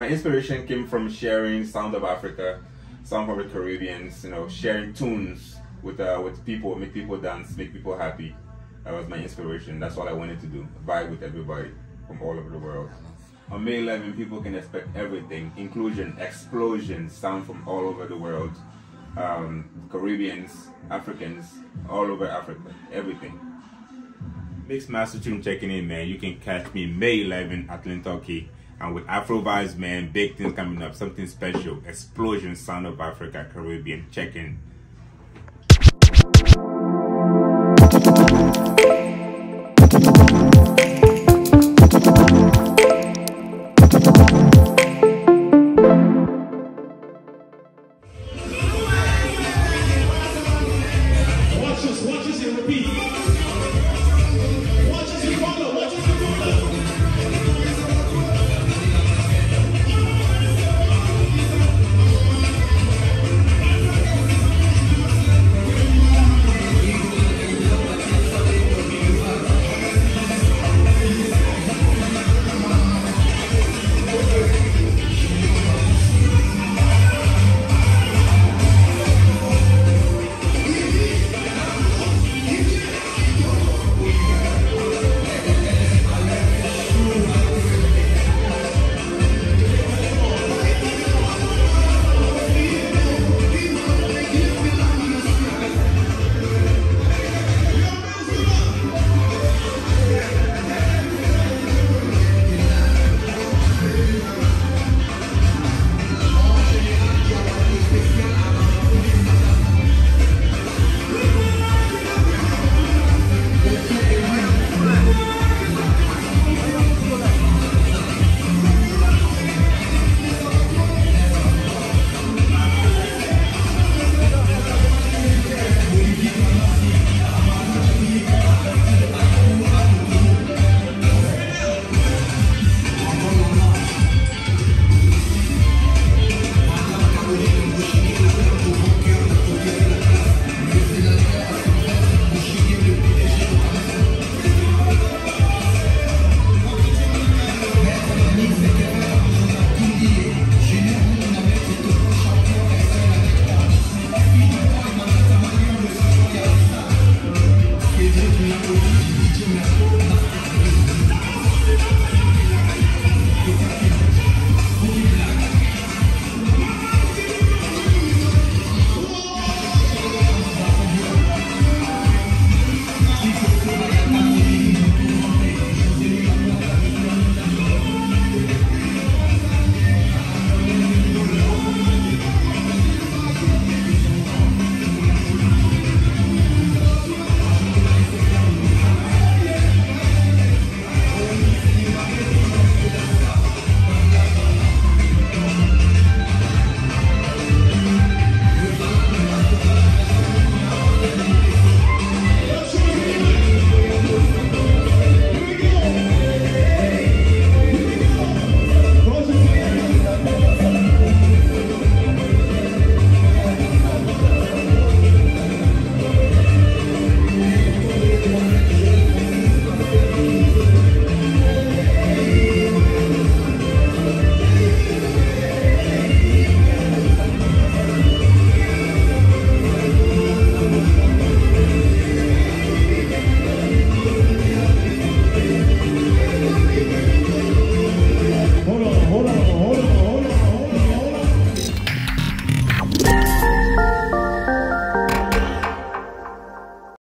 My inspiration came from sharing Sound of Africa, Sound from the Caribbeans, you know, sharing tunes with uh, with people, make people dance, make people happy. That was my inspiration. That's what I wanted to do. Vibe with everybody from all over the world. On May 11, people can expect everything. Inclusion, explosion, sound from all over the world. Um, Caribbeans, Africans, all over Africa, everything. Mix Master Chu checking in, man. You can catch me May 11 at Kentucky. And with Afro Vibez, man, big things coming up, something special. Explosion, Sound of Africa, Caribbean. Check in.